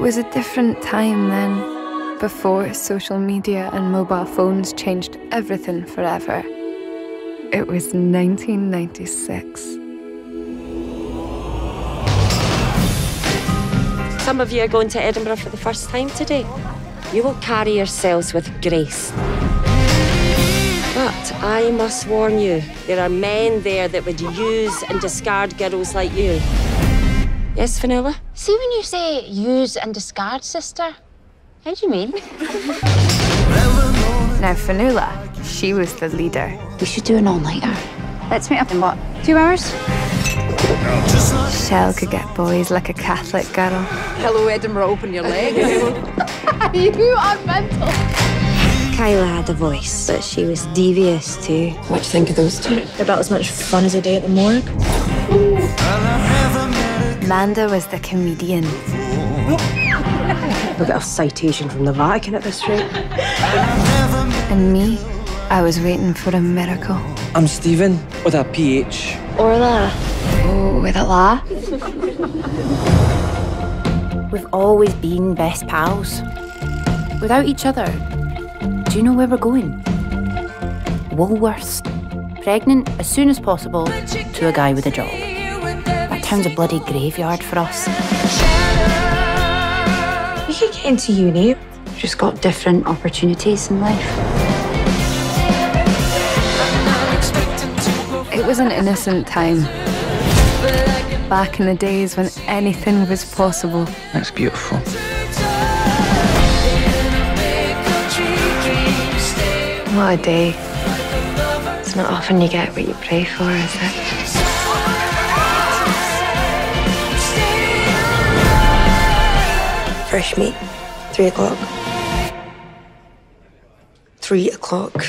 was a different time then, before social media and mobile phones changed everything forever. It was 1996. Some of you are going to Edinburgh for the first time today. You will carry yourselves with grace. But I must warn you, there are men there that would use and discard girls like you. Yes, Fionnuala? See when you say use and discard, sister? How do you mean? Now, Fionnuala, she was the leader. We should do an all-nighter. Let's meet up in what, two hours? Shell could get boys like a Catholic girl. Hello, Edinburgh, open your legs. you are mental. Kyla had a voice, but she was devious too. What do you think of those two? About as much fun as a day at the morgue. Manda was the comedian. We'll get a citation from the Vatican at this rate. And me, I was waiting for a miracle. I'm Stephen with a PH. Orla. Oh, with a la? We've always been best pals. Without each other, do you know where we're going? Woolworths. Pregnant as soon as possible to a guy with a job. That town's a bloody graveyard for us. We could get into uni. We've just got different opportunities in life. It was an innocent time. Back in the days when anything was possible. That's beautiful. What a day. It's not often you get what you pray for, is it? Fresh meat, three o'clock. Three o'clock.